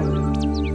Música